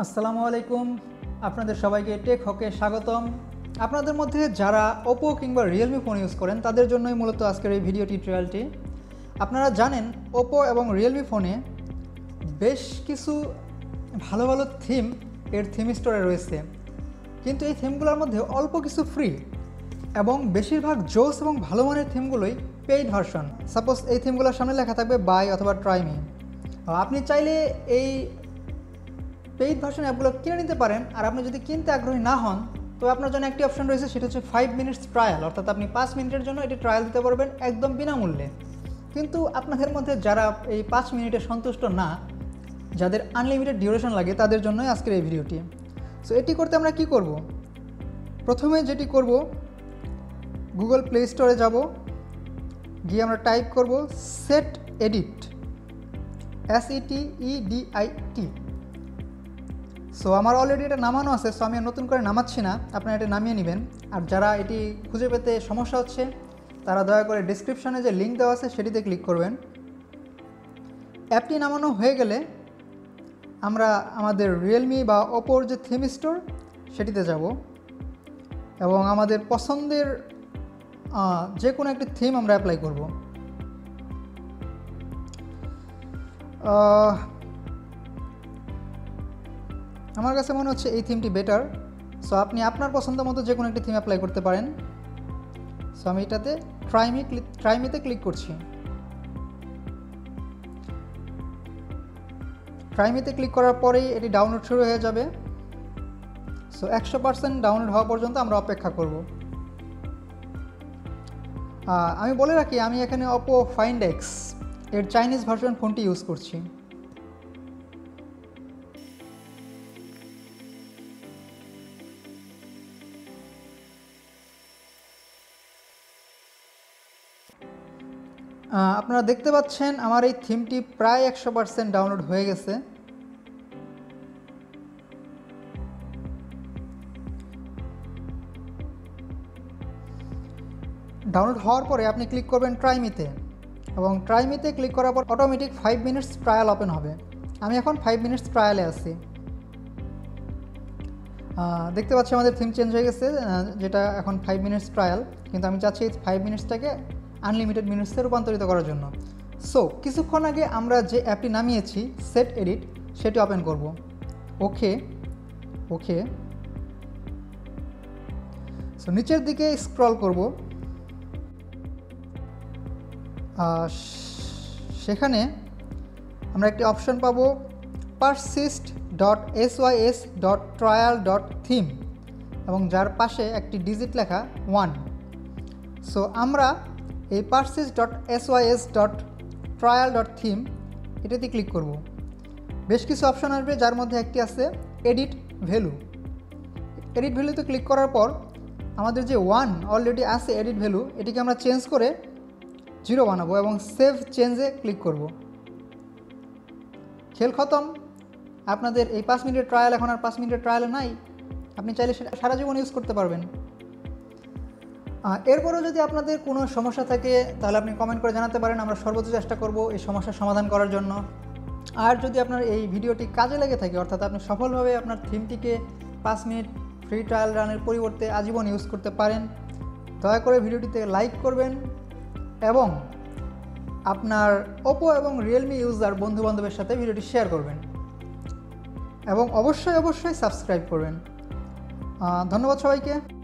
আসসালামু আলাইকুম। আপনাদের সবাইকে টেক হকে স্বাগতম। আপনাদের মধ্যে যারা ওপো কিংবা রিয়েলমি ফোন ইউজ করেন, তাদের জন্যই মূলত আজকের এই ভিডিও টিউটোরিয়ালটি আপনারা জানেন ওপো এবং রিয়েলমি ফোনে বেশ কিছু ভালো ভালো থিম এর থিম স্টোরে রয়েছে। কিন্তু এই থিমগুলোর মধ্যে অল্প কিছু ফ্রি এবং বেশিরভাগ জোস এবং ভালো মানের থিমগুলোই পেইড ভার্সন সাপোজ এই থিমগুলোর সামনে লেখা থাকবে বাই অথবা ট্রাইমি আপনি চাইলে এই পেইড ভার্সন অ্যাপগুলো কিনে নিতে পারেন। আর আপনি যদি কিনতে আগ্রহী না হন, তো আপনার জন্য একটি অপশন রয়েছে, সেটা হচ্ছে ফাইভ মিনিটস ট্রায়াল অর্থাৎ আপনি পাঁচ মিনিটের জন্য এটি ট্রায়াল দিতে পারবেন একদম বিনামূল্যে। কিন্তু আপনাদের মধ্যে যারা এই পাঁচ মিনিটে সন্তুষ্ট না, যাদের আনলিমিটেড ডিউরেশন লাগে, তাদের জন্যই আজকের এই ভিডিওটি। সো এটি করতে আমরা কি করব? প্রথমে যেটি করব গুগল প্লে স্টোরে যাব। গিয়ে আমরা টাইপ করব set edit S I T so আমার অলরেডি এটা নামানো আছে সো আমি নতুন করে নামাচ্ছি না। আপনারা এটা নামিয়ে নেবেন। আর যারা এটি খুঁজে পেতে সমস্যা হচ্ছে, তারা দয়া করে ডিসক্রিপশনে যে লিঙ্ক দেওয়া আছে, সেটিতে ক্লিক করবেন। অ্যাপটি নামানো হয়ে গেলে আমরা আমাদের রিয়েলমি বা ওপোর যে থিম স্টোর সেটিতে যাব। এবং আমাদের পছন্দের যে কোনো একটি থিম আমরা অ্যাপ্লাই করব। আমার কাছে মনে হচ্ছে এই থিমটি বেটার সো আপনি আপনার পছন্দ মতো যে কোনো একটি থিম অ্যাপ্লাই করতে পারেন। সো আমি এটাতে ট্রাইমি ক্লিক ট্রাইমিতে ক্লিক করছি। ট্রাইমিতে ক্লিক করার পরেই এটি ডাউনলোড শুরু হয়ে যাবে। সো একশো পার্সেন্ট ডাউনলোড হওয়া পর্যন্ত আমরা অপেক্ষা করব। আমি বলে রাখি, আমি এখানে অপো ফাইন্ড এক্সের চাইনিজ ভার্সন ফোনটি ইউজ করছি। আপনারা দেখতে পাচ্ছেন আমার এই থিমটি প্রায় একশো পার্সেন্ট ডাউনলোড হয়ে গেছে। ডাউনলোড হওয়ার পরে আপনি ক্লিক করবেন ট্রাইমিতে এবং ট্রাইমিতে ক্লিক করার পর automatic five minutes trial open হবে। আমি এখন ফাইভ মিনিটস ট্রায়ালে আছি। দেখতে পাচ্ছি আমাদের থিম চেঞ্জ হয়ে গেছে যেটা এখন ফাইভ মিনিটস ট্রায়াল কিন্তু আমি চাচ্ছি এই ফাইভ মিনিটসটাকে আনলিমিটেড মিনিটসে রূপান্তরিত করার জন্য। সো কিছুক্ষণ আগে আমরা যে অ্যাপটি নামিয়েছি সেট এডিট সেটি ওপেন করব। ওকে ওকে সো নিচের দিকে স্ক্রল করব। সেখানে আমরা একটি অপশন পাবো persist dot S Y S dot trial dot theme এবং যার পাশে একটি ডিজিট লেখা ওয়ান সো আমরা এই পারসিস dot S Y S dot trial dot theme এটাতে ক্লিক করব। বেশ কিছু অপশন আসবে, যার মধ্যে একটি আছে এডিট ভ্যালু এডিট ভ্যালুতে ক্লিক করার পর আমাদের যে ওয়ান অলরেডি আছে এডিট ভ্যালু এটিকে আমরা চেঞ্জ করে জিরো বানাবো এবং সেভ চেঞ্জে ক্লিক করব। খেল খতম। আপনাদের এই পাঁচ মিনিটের ট্রায়াল এখন আর পাঁচ মিনিটের ট্রায়াল নাই। আপনি চাইলে সারা জীবন ইউজ করতে পারবেন। এরপরও যদি আপনাদের কোনো সমস্যা থাকে, তাহলে আপনি কমেন্ট করে জানাতে পারেন। আমরা সর্বোচ্চ চেষ্টা করব এই সমস্যার সমাধান করার জন্য। আর যদি আপনার এই ভিডিওটি কাজে লেগে থাকে, অর্থাৎ আপনি সফলভাবে আপনার থিমটিকে পাঁচ মিনিট ফ্রি ট্রায়াল রানের পরিবর্তে আজীবন ইউজ করতে পারেন, দয়া করে ভিডিওটিতে লাইক করবেন এবং আপনার ওপো এবং রিয়েলমি ইউজার বন্ধুবান্ধবের সাথে ভিডিওটি শেয়ার করবেন। এবং অবশ্যই অবশ্যই সাবস্ক্রাইব করবেন। ধন্যবাদ সবাইকে।